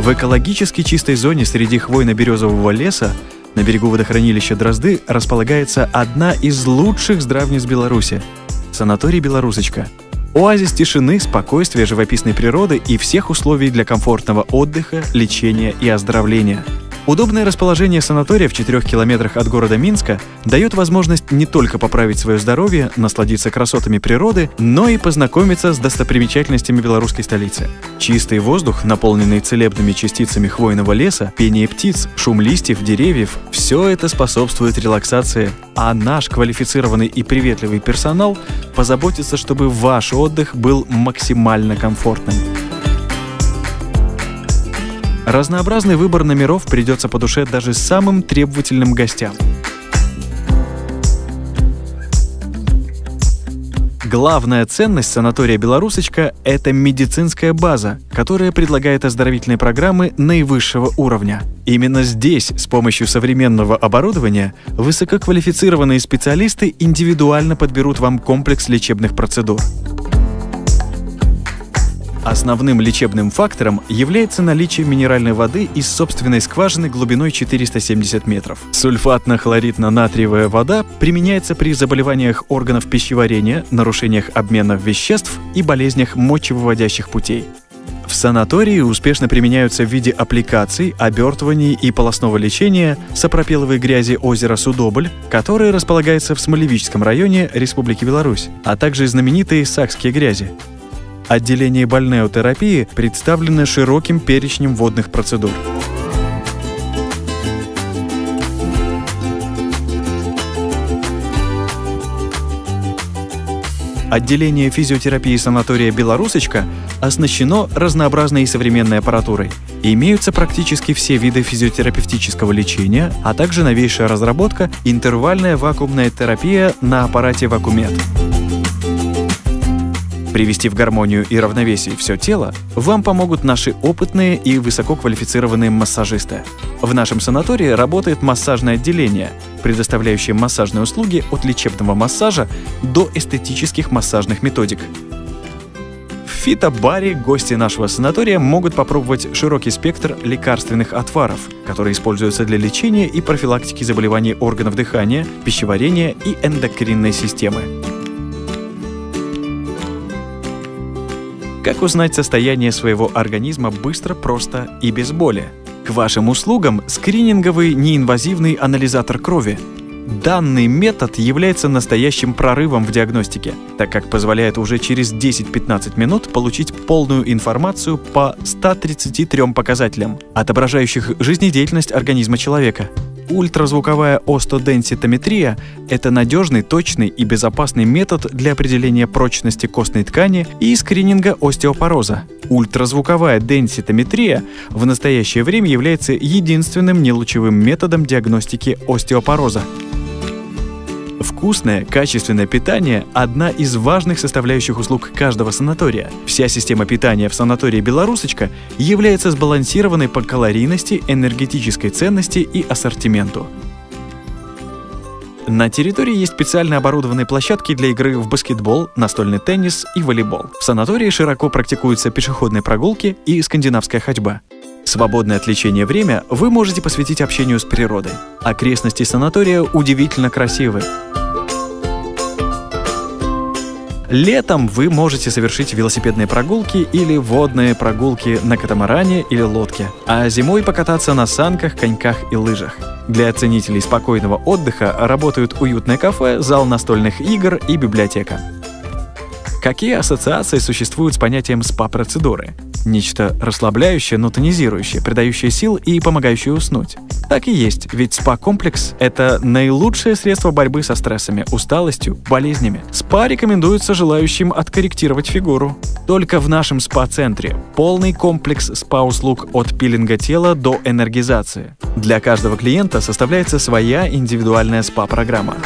В экологически чистой зоне среди хвойно-березового леса на берегу водохранилища Дрозды располагается одна из лучших здравниц Беларуси – санаторий «Белорусочка». Оазис тишины, спокойствия, живописной природы и всех условий для комфортного отдыха, лечения и оздоровления – Удобное расположение санатория в 4 километрах от города Минска дает возможность не только поправить свое здоровье, насладиться красотами природы, но и познакомиться с достопримечательностями белорусской столицы. Чистый воздух, наполненный целебными частицами хвойного леса, пение птиц, шум листьев, деревьев – все это способствует релаксации, а наш квалифицированный и приветливый персонал позаботится, чтобы ваш отдых был максимально комфортным. Разнообразный выбор номеров придется по душе даже самым требовательным гостям. Главная ценность санатория «Белорусочка» — это медицинская база, которая предлагает оздоровительные программы наивысшего уровня. Именно здесь, с помощью современного оборудования, высококвалифицированные специалисты индивидуально подберут вам комплекс лечебных процедур. Основным лечебным фактором является наличие минеральной воды из собственной скважины глубиной 470 метров. Сульфатно-хлоридно-натриевая вода применяется при заболеваниях органов пищеварения, нарушениях обмена веществ и болезнях мочевыводящих путей. В санатории успешно применяются в виде аппликаций, обертываний и полостного лечения сапропеловой грязи озера Судобль, которое располагается в Смолевическом районе Республики Беларусь, а также знаменитые сакские грязи. Отделение бальнеотерапии представлено широким перечнем водных процедур. Отделение физиотерапии санатория «Белорусочка» оснащено разнообразной и современной аппаратурой. Имеются практически все виды физиотерапевтического лечения, а также новейшая разработка – интервальная вакуумная терапия на аппарате «Вакумет». Привести в гармонию и равновесие все тело вам помогут наши опытные и высококвалифицированные массажисты. В нашем санатории работает массажное отделение, предоставляющее массажные услуги от лечебного массажа до эстетических массажных методик. В фитобаре гости нашего санатория могут попробовать широкий спектр лекарственных отваров, которые используются для лечения и профилактики заболеваний органов дыхания, пищеварения и эндокринной системы. Как узнать состояние своего организма быстро, просто и без боли? К вашим услугам скрининговый неинвазивный анализатор крови. Данный метод является настоящим прорывом в диагностике, так как позволяет уже через 10-15 минут получить полную информацию по 133 показателям, отображающих жизнедеятельность организма человека – Ультразвуковая остеоденситометрия – это надежный, точный и безопасный метод для определения прочности костной ткани и скрининга остеопороза. Ультразвуковая денситометрия в настоящее время является единственным нелучевым методом диагностики остеопороза. Вкусное, качественное питание – одна из важных составляющих услуг каждого санатория. Вся система питания в санатории «Белорусочка» является сбалансированной по калорийности, энергетической ценности и ассортименту. На территории есть специально оборудованные площадки для игры в баскетбол, настольный теннис и волейбол. В санатории широко практикуются пешеходные прогулки и скандинавская ходьба. Свободное от лечения время вы можете посвятить общению с природой. Окрестности санатория удивительно красивы. Летом вы можете совершить велосипедные прогулки или водные прогулки на катамаране или лодке, а зимой покататься на санках, коньках и лыжах. Для ценителей спокойного отдыха работают уютное кафе, зал настольных игр и библиотека. Какие ассоциации существуют с понятием СПА-процедуры? Нечто расслабляющее, но тонизирующее, придающее сил и помогающее уснуть. Так и есть, ведь СПА-комплекс — это наилучшее средство борьбы со стрессами, усталостью, болезнями. СПА рекомендуется желающим откорректировать фигуру. Только в нашем СПА-центре полный комплекс СПА-услуг от пилинга тела до энергизации. Для каждого клиента составляется своя индивидуальная СПА-программа.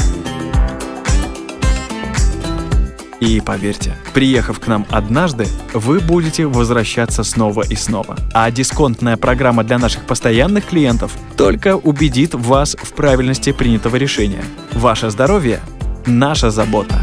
И поверьте, приехав к нам однажды, вы будете возвращаться снова и снова. А дисконтная программа для наших постоянных клиентов только убедит вас в правильности принятого решения. Ваше здоровье – наша забота.